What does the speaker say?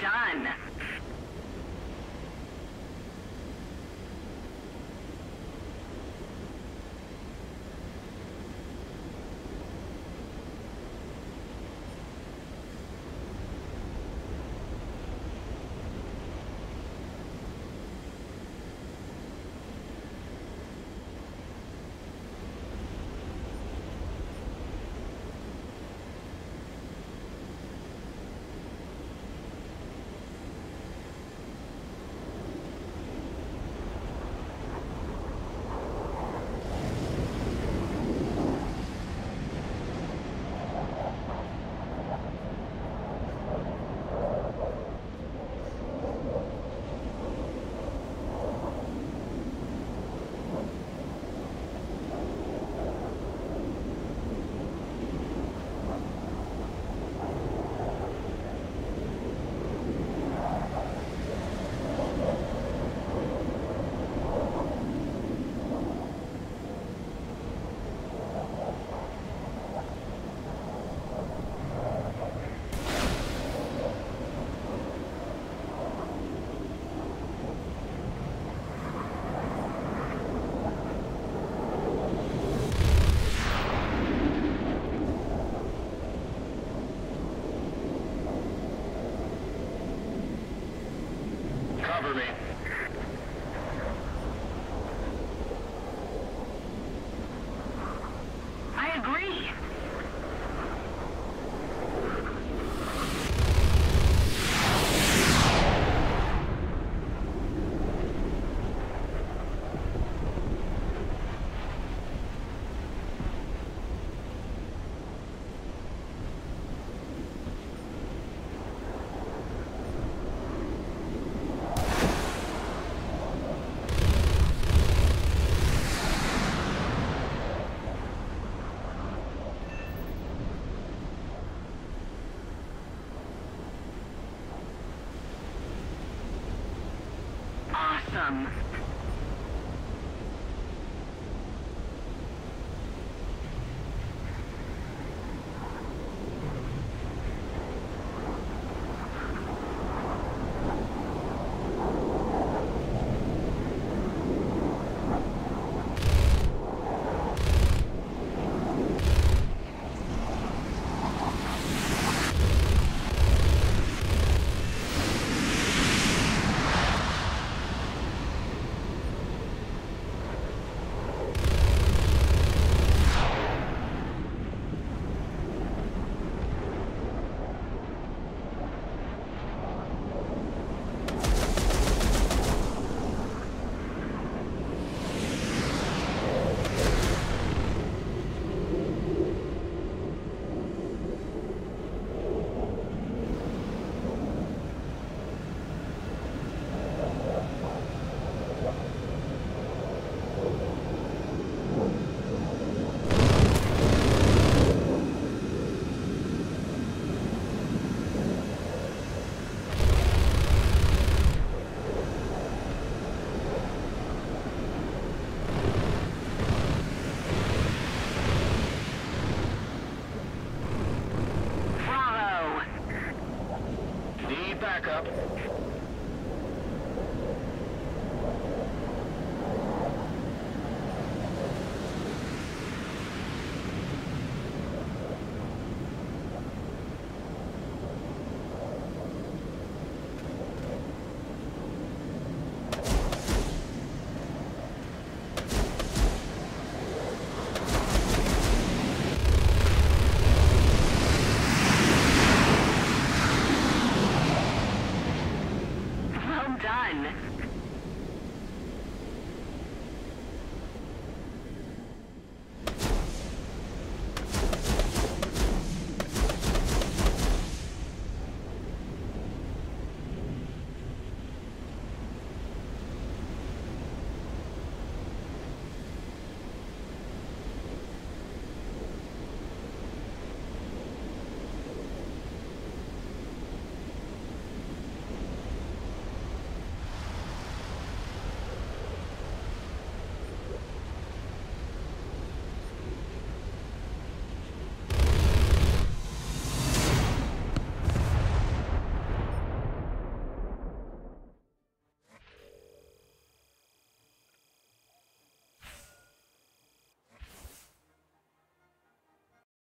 Done. Awesome. Done.